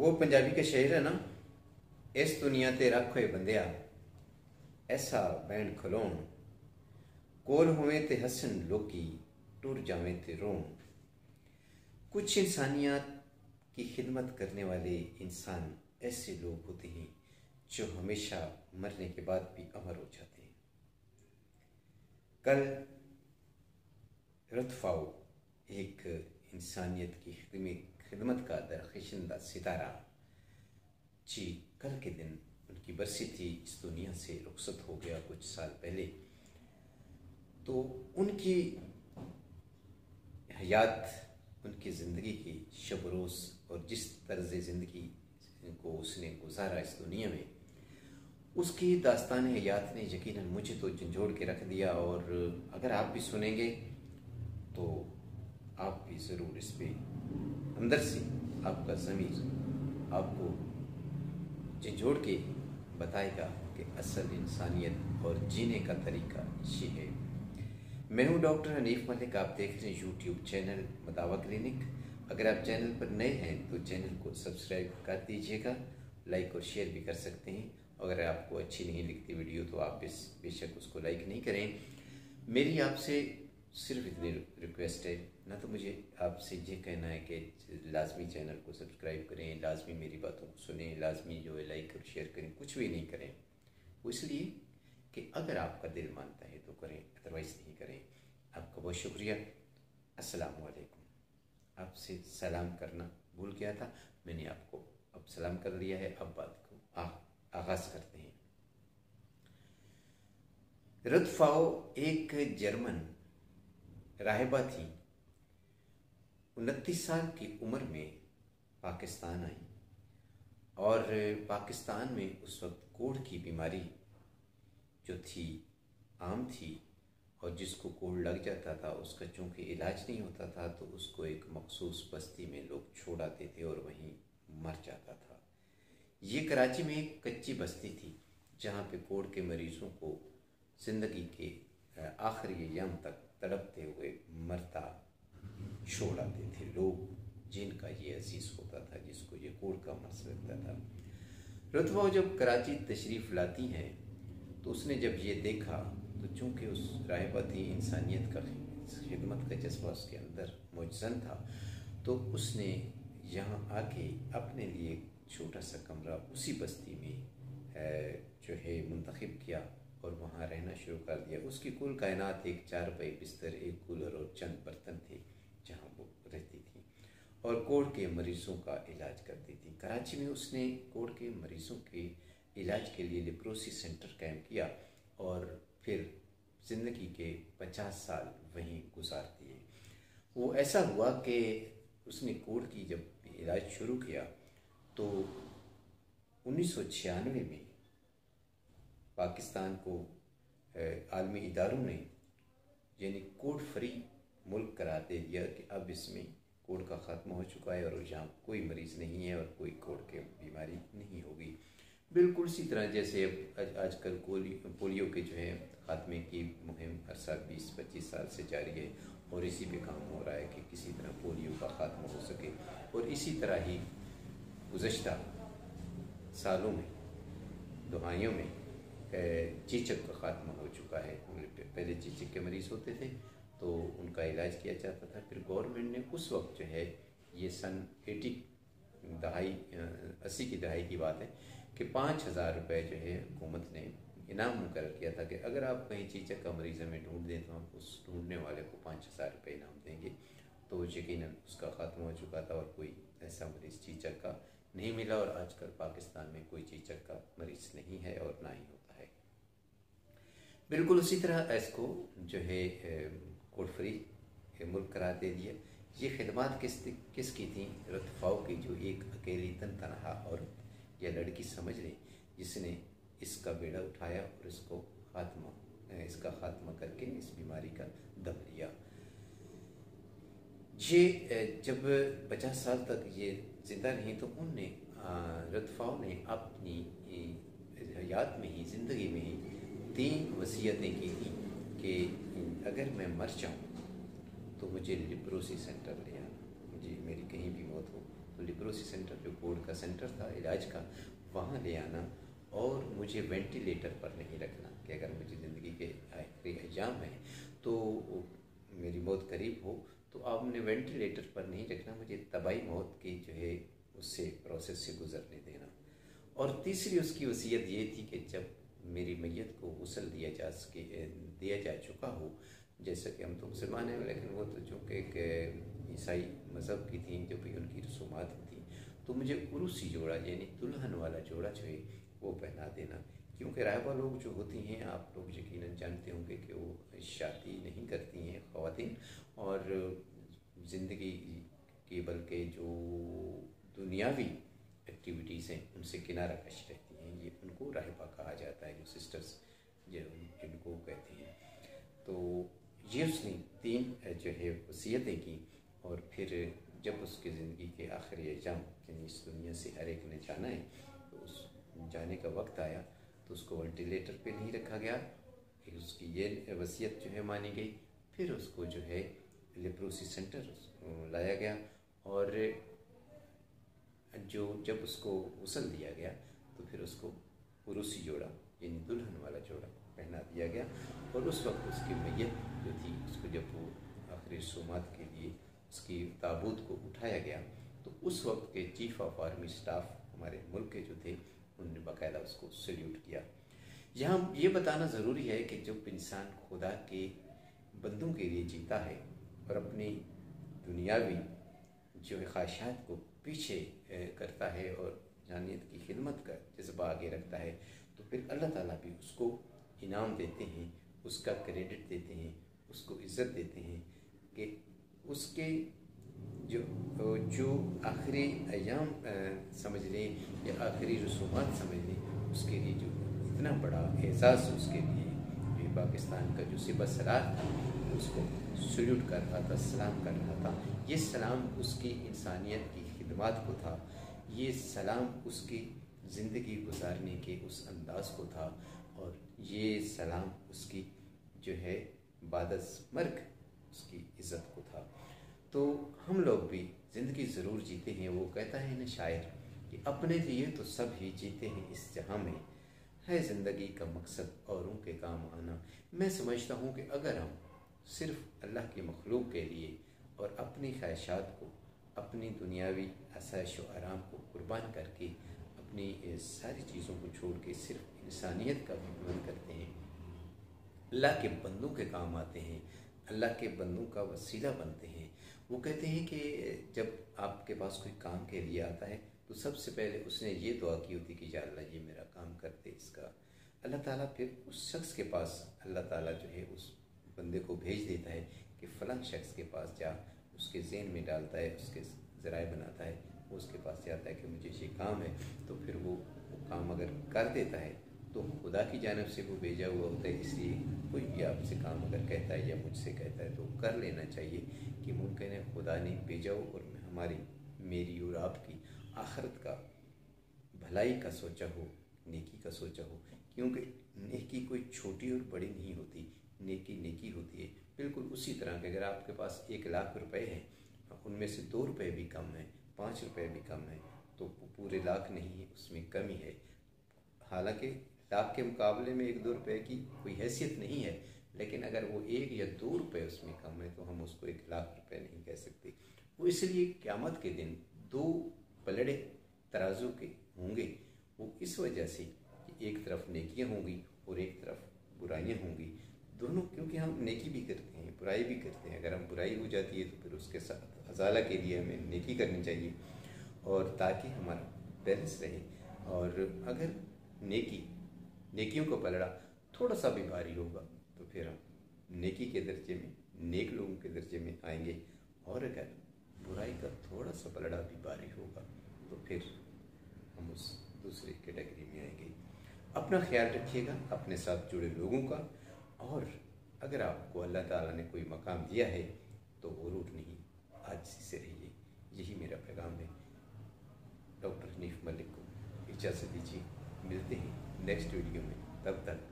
वो पंजाबी का शेर है ना, इस दुनिया ते रख होए बंदिया ऐसा बैंड खलोन, कोल होवे ते हसन लोकी, टुर जावे ते रोन। कुछ इंसानियत की खिदमत करने वाले इंसान ऐसे लोग होते हैं, जो हमेशा मरने के बाद भी अमर हो जाते हैं। कल रतफाओ एक इंसानियत की खिदमत का दरखिशंदा सितारा, जी, कल के दिन उनकी बरसी थी, इस दुनिया से रुखसत हो गया कुछ साल पहले। तो उनकी हयात, उनकी ज़िंदगी की शब रोज़ और जिस तर्ज ज़िंदगी को उसने गुजारा इस दुनिया में, उसकी दास्तान हयात ने यकीनन मुझे तो झंझोड़ के रख दिया और अगर आप भी सुनेंगे तो आप भी ज़रूर इस पर अंदर से आपका ज़मीर आपको झंझोड़ के बताएगा कि असल इंसानियत और जीने का तरीका ये है। मैं हूँ डॉक्टर हनीफ मलिक, आप देख रहे हैं यूट्यूब चैनल मदावा क्लिनिक। अगर आप चैनल पर नए हैं तो चैनल को सब्सक्राइब कर दीजिएगा, लाइक और शेयर भी कर सकते हैं। अगर आपको अच्छी नहीं लिखती वीडियो तो आप इस बेशक उसको लाइक नहीं करें। मेरी आपसे सिर्फ़ इतनी रिक्वेस्ट है ना तो मुझे आपसे ये कहना है कि लाजमी चैनल को सब्सक्राइब करें लाजमी मेरी बातों को सुने लाजमी जो है लाइक और शेयर करें कुछ भी नहीं करें। वो इसलिए कि अगर आपका दिल मानता है तो करें अदरवाइज़ नहीं करें। आपका बहुत शुक्रिया। असलकुम आपसे सलाम करना भूल गया था। मैंने आपको अब सलाम कर लिया है। अब बात को आ, आगाज़ करते हैं। रदफाओ एक जर्मन राहबा थी। उनतीस साल की उम्र में पाकिस्तान आई और पाकिस्तान में उस वक्त कोढ़ की बीमारी जो थी, आम थी और जिसको कोढ़ लग जाता था उसका चूँकि इलाज नहीं होता था तो उसको एक मखसूस बस्ती में लोग छोड़ आते थे और वहीं मर जाता था। ये कराची में एक कच्ची बस्ती थी, जहाँ पे कोढ़ के मरीज़ों को ज़िंदगी के आखिरी यम तक तड़पते हुए मरता छोड़ आते थे लोग, जिनका ये अज़ीज़ होता था, जिसको ये कोड़ का मर्ज लगता था। रुतबा जब कराची तशरीफ़ लाती हैं तो उसने जब ये देखा तो चूँकि उस राहबती इंसानियत का खिदमत का जज्बा उसके अंदर मुजन था तो उसने यहाँ आके अपने लिए छोटा सा कमरा उसी बस्ती में जो है, मुंतखब किया और वहाँ रहना शुरू कर दिया। उसकी कुल कायनात एक चार पाई बिस्तर, एक कूलर और चंद बर्तन थी। और कोड़ के मरीज़ों का इलाज करती थी। कराची में उसने कोड़ के मरीज़ों के इलाज के लिए लिप्रोसी सेंटर कायम किया और फिर ज़िंदगी के पचास साल वहीं गुजार दिए। वो ऐसा हुआ कि उसने कोड़ की जब इलाज शुरू किया तो उन्नीस सौ छियानवे में पाकिस्तान को आलमी इदारों ने, यानी कोड फ्री मुल्क करार दे दिया कि अब इसमें कोड का ख़त्म हो चुका है और यहाँ कोई मरीज़ नहीं है और कोई कोड के बीमारी नहीं होगी। बिल्कुल इसी तरह जैसे अब आजकल पोलियो के जो है, ख़ात्मे की मुहिम हर साल बीस, पच्चीस साल से जारी है और इसी पे काम हो रहा है कि किसी तरह पोलियो का खात्मा हो सके। और इसी तरह ही गुज्त सालों में दुआइयों में चीचक का खात्मा हो चुका है। पहले चीचक के मरीज़ होते थे तो उनका इलाज किया जाता था। फिर गवर्नमेंट ने उस वक्त जो है, ये सन एटी, दहाई अस्सी की दहाई की बात है कि पाँच हज़ार रुपये जो है हुकूमत ने इनाम मुकर किया था कि अगर आप कहीं चीचक का मरीज़ हमें ढूंढ दें तो हम उस ढूँढने वाले को पाँच हज़ार रुपये इनाम देंगे। तो यकीन उसका ख़त्म हो चुका था और कोई ऐसा मरीज़ चीचक का नहीं मिला और आजकल पाकिस्तान में कोई चीचक का मरीज़ नहीं है और ना ही होता है। बिल्कुल उसी तरह इसको जो है कोड फ्री मुल्क करार दे दिया। ये खदमात किस किस की थी? रतफ़ाओ की, जो एक अकेली तन तनहा और यह लड़की समझ लें जिसने इसका बेड़ा उठाया और इसको खात्मा इसका खात्मा करके इस बीमारी का दम लिया। ये जब पचास साल तक ये ज़िंदा नहीं तो उनने रतफ़ाओ ने अपनी याद में ही, ज़िंदगी में ही तीन वसीयतें की थी कि अगर मैं मर जाऊँ तो मुझे लिप्रोसी सेंटर ले आना। मुझे, मेरी कहीं भी मौत हो तो लिब्रोसी सेंटर जो बोर्ड का सेंटर था, इलाज का, वहाँ ले आना और मुझे वेंटिलेटर पर नहीं रखना कि अगर मुझे ज़िंदगी के आखिरी एग्ज़ाम है तो मेरी मौत करीब हो तो आपने वेंटिलेटर पर नहीं रखना। मुझे तबाही मौत की जो है, उससे प्रोसेस से गुजरने देना। और तीसरी उसकी वसीयत ये थी कि जब मेरी मैयत को गसल दिया जा सके दिया जा चुका हो। जैसा कि हम तो मुसलमान हैं, लेकिन वो तो चूँकि एक ईसाई मज़हब की थी, जो भी उनकी रसूमात थी तो मुझे उरूसी जोड़ा, यानी दुल्हन वाला जोड़ा जो है, वो पहना देना। क्योंकि रायबा लोग जो होती हैं, आप लोग यकीन जानते होंगे कि वो शादी नहीं करती हैं ख़वान और ज़िंदगी के बल्कि जो दुनियावी एक्टिविटीज़ हैं, उनसे किनारा कश रहती हैं। ये उनको राहिबा कहा जाता है, जो सिस्टर्स जो ये उसने तीन जो है वसीयतें की और फिर जब उसकी ज़िंदगी के आखिरी एग्ज़ाम, यानी इस दुनिया से हर एक ने जाना है तो उस जाने का वक्त आया तो उसको वेंटिलेटर पे नहीं रखा गया। फिर उसकी ये वसीयत जो है मानी गई। फिर उसको जो है लेप्रोसी सेंटर लाया गया और जो जब उसको उसल दिया गया तो फिर उसको पुरुषी जोड़ा, यानी दुल्हन वाला जोड़ा। पहना दिया गया और उस वक्त उसकी मैयत जो थी, उसको जब वो आखिरी सुमात के लिए उसकी ताबूत को उठाया गया तो उस वक्त के चीफ ऑफ़ आर्मी स्टाफ हमारे मुल्क के जो थे, उन्होंने बाकायदा उसको सल्यूट किया। यहाँ ये बताना ज़रूरी है कि जब इंसान खुदा के बंदों के लिए जीता है और अपनी दुनियावी जो ख्वाहिशात को पीछे करता है और जानियत की खिदमत का जज्बा आगे रखता है तो फिर अल्लाह ताला भी उसको इनाम देते हैं, उसका क्रेडिट देते हैं, उसको इज़्ज़त देते हैं कि उसके जो जो आखिरी अयाम समझ लें या आखिरी रसूमात समझ लें, उसके लिए जो इतना बड़ा एहसास उसके लिए ये पाकिस्तान का जो सिबा सलाह था, उसको सल्यूट कर रहा था, सलाम कर रहा था। ये सलाम उसकी इंसानियत की खिदमत को था। ये सलाम उसकी ज़िंदगी गुजारने के उस अंदाज को था। और ये सलाम उसकी जो है बादस मर्ग, उसकी इज़्ज़त को था। तो हम लोग भी ज़िंदगी ज़रूर जीते हैं, वो कहता है ना शायर कि अपने लिए तो सब ही जीते हैं इस जहाँ में। है ज़िंदगी का मकसद औरों के काम आना। मैं समझता हूँ कि अगर हम सिर्फ़ अल्लाह के मखलूक के लिए और अपनी ख्वाहिशात को, अपनी दुनियावी आसाइश आराम को कुर्बान करके अपनी सारी चीज़ों को छोड़ के सिर्फ़ इंसानियत का खिदमत करते हैं। अल्लाह के बंदों के काम आते हैं, अल्लाह के बंदों का वसीला बनते हैं। वो कहते हैं कि जब आपके पास कोई काम के लिए आता है तो सबसे पहले उसने ये दुआ की होती कि या अल्लाह, ये मेरा काम करते इसका। अल्लाह ताला फिर उस शख्स के पास, अल्लाह ताला जो है उस बंदे को भेज देता है कि फ़लाँ शख्स के पास जा, उसके जेन में डालता है, उसके ज़राए बनाता है। वो उसके पास जाता है कि मुझे ये काम है तो फिर वो वो काम अगर कर देता है तो खुदा की जानब से वो भेजा हुआ होता है, इसलिए कोई भी आपसे काम अगर कहता है या मुझसे कहता है तो कर लेना चाहिए कि मुमकिन है खुदा ने भेजा हो और हमारी, मेरी और आपकी आखरत का, भलाई का सोचा हो, नेकी का सोचा हो, क्योंकि नेकी कोई छोटी और बड़ी नहीं होती, नेकी नेकी होती है। बिल्कुल उसी तरह के अगर आपके पास एक लाख रुपए हैं, उनमें से दो रुपए भी कम है पाँच रुपये भी कम है तो पूरे लाख नहीं है उसमें कमी है। हालाँकि लाख के मुकाबले में एक दो रुपये की कोई हैसियत नहीं है, लेकिन अगर वो एक या दो रुपये उसमें कम है तो हम उसको एक लाख रुपये नहीं कह सकते। वो इसलिए क्यामत के दिन दो पलड़े तराजू के होंगे। वो इस वजह से कि एक तरफ़ नेकियाँ होंगी और एक तरफ़ बुराइयाँ होंगी। दोनों, क्योंकि हम नेकी भी करते हैं, बुराई भी करते हैं। अगर हम बुराई हो जाती है तो फिर उसके साथ अजाला के लिए हमें नेकी करनी चाहिए और ताकि हमारा बैलेंस रहे। और अगर नेकी, नेकियों को पलड़ा, थोड़ा सा भी भारी होगा तो फिर हम नेकी के दर्जे में, नेक लोगों के दर्जे में आएँगे। और अगर बुराई का थोड़ा सा पलड़ा भी भारी होगा तो फिर हम उस दूसरी कैटेगरी में आएँगे। अपना ख्याल रखिएगा, अपने साथ जुड़े लोगों का। और अगर आपको अल्लाह ताला ने कोई मकाम दिया है तो वो रूट नहीं आज से रहिए। यही मेरा पैगाम है। डॉक्टर हनीफ मलिक को इजाज़त दीजिए। मिलते हैं नेक्स्ट वीडियो में। तब तक